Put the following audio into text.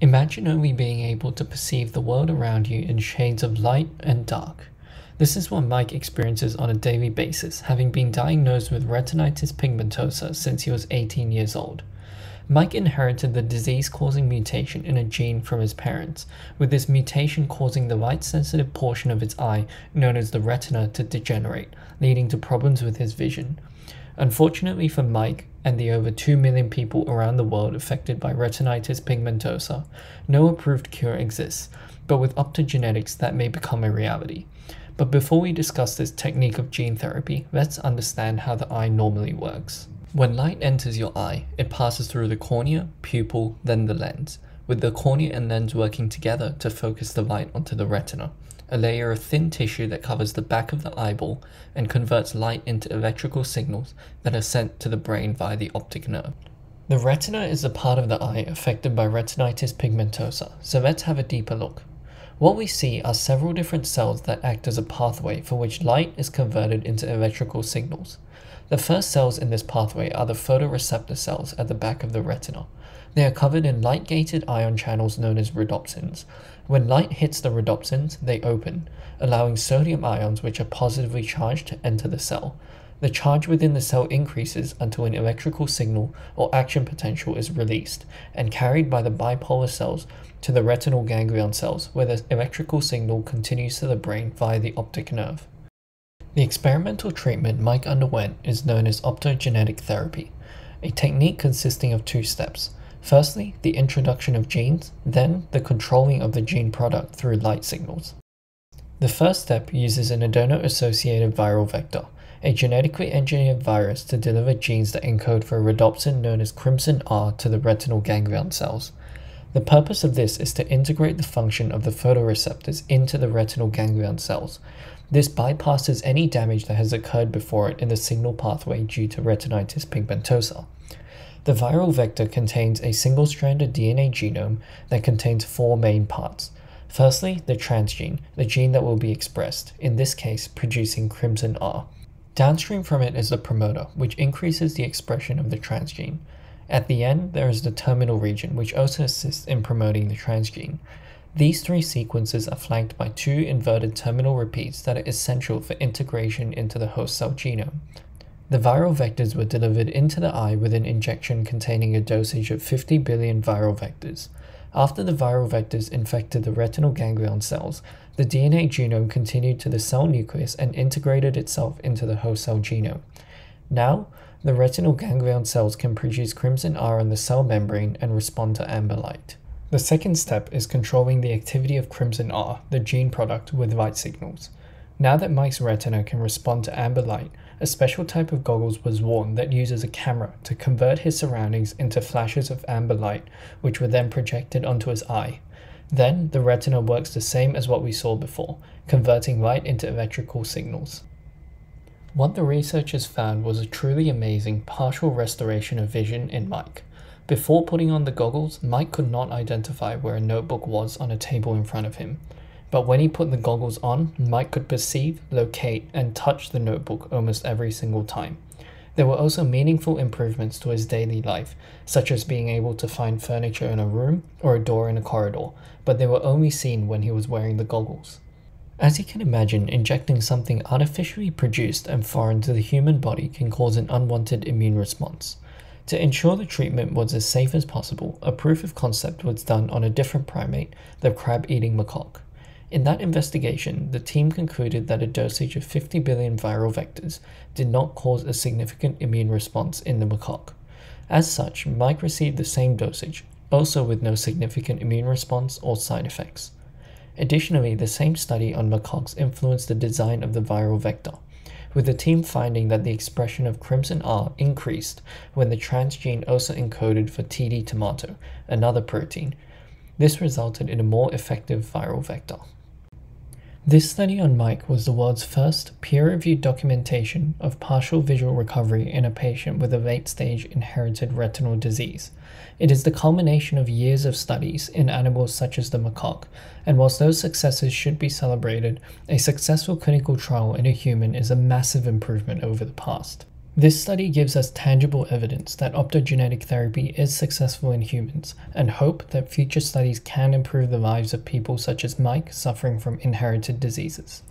Imagine only being able to perceive the world around you in shades of light and dark. This is what Mike experiences on a daily basis, having been diagnosed with retinitis pigmentosa since he was 18 years old. Mike inherited the disease causing mutation in a gene from his parents, with this mutation causing the light sensitive portion of his eye, known as the retina, to degenerate, leading to problems with his vision. Unfortunately for Mike and the over 2 million people around the world affected by retinitis pigmentosa, no approved cure exists, but with optogenetics that may become a reality. But before we discuss this technique of gene therapy, let's understand how the eye normally works. When light enters your eye, it passes through the cornea, pupil, then the lens, with the cornea and lens working together to focus the light onto the retina, a layer of thin tissue that covers the back of the eyeball and converts light into electrical signals that are sent to the brain via the optic nerve. The retina is the part of the eye affected by retinitis pigmentosa, so let's have a deeper look. What we see are several different cells that act as a pathway for which light is converted into electrical signals. The first cells in this pathway are the photoreceptor cells at the back of the retina. They are covered in light-gated ion channels known as rhodopsins. When light hits the rhodopsins, they open, allowing sodium ions which are positively charged to enter the cell. The charge within the cell increases until an electrical signal or action potential is released and carried by the bipolar cells to the retinal ganglion cells, where the electrical signal continues to the brain via the optic nerve. The experimental treatment Mike underwent is known as optogenetic therapy, a technique consisting of two steps. Firstly, the introduction of genes, then the controlling of the gene product through light signals. The first step uses an adeno-associated viral vector, a genetically engineered virus to deliver genes that encode for a rhodopsin known as ChrimsonR to the retinal ganglion cells. The purpose of this is to integrate the function of the photoreceptors into the retinal ganglion cells. This bypasses any damage that has occurred before it in the signal pathway due to retinitis pigmentosa. The viral vector contains a single-stranded DNA genome that contains four main parts. Firstly, the transgene, the gene that will be expressed, in this case producing ChrimsonR. Downstream from it is the promoter, which increases the expression of the transgene. At the end, there is the terminal region, which also assists in promoting the transgene. These three sequences are flanked by two inverted terminal repeats that are essential for integration into the host cell genome. The viral vectors were delivered into the eye with an injection containing a dosage of 50 billion viral vectors. After the viral vectors infected the retinal ganglion cells, the DNA genome continued to the cell nucleus and integrated itself into the host cell genome. Now, the retinal ganglion cells can produce ChrimsonR on the cell membrane and respond to amber light. The second step is controlling the activity of ChrimsonR, the gene product, with light signals. Now that Mike's retina can respond to amber light, a special type of goggles was worn that uses a camera to convert his surroundings into flashes of amber light, which were then projected onto his eye. Then, the retina works the same as what we saw before, converting light into electrical signals. What the researchers found was a truly amazing partial restoration of vision in Mike. Before putting on the goggles, Mike could not identify where a notebook was on a table in front of him. But when he put the goggles on, Mike could perceive, locate, and touch the notebook almost every single time. There were also meaningful improvements to his daily life, such as being able to find furniture in a room or a door in a corridor, but they were only seen when he was wearing the goggles. As you can imagine, injecting something artificially produced and foreign to the human body can cause an unwanted immune response. To ensure the treatment was as safe as possible, a proof of concept was done on a different primate, the crab-eating macaque. In that investigation, the team concluded that a dosage of 50 billion viral vectors did not cause a significant immune response in the macaque. As such, Mike received the same dosage, also with no significant immune response or side effects. Additionally, the same study on macaques influenced the design of the viral vector, with the team finding that the expression of ChrimsonR increased when the transgene also encoded for tdTomato, another protein. This resulted in a more effective viral vector. This study on Mike was the world's first peer-reviewed documentation of partial visual recovery in a patient with a late-stage inherited retinal disease. It is the culmination of years of studies in animals such as the macaque, and whilst those successes should be celebrated, a successful clinical trial in a human is a massive improvement over the past. This study gives us tangible evidence that optogenetic therapy is successful in humans and hope that future studies can improve the lives of people such as Mike suffering from inherited diseases.